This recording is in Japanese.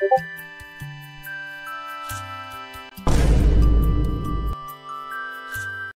you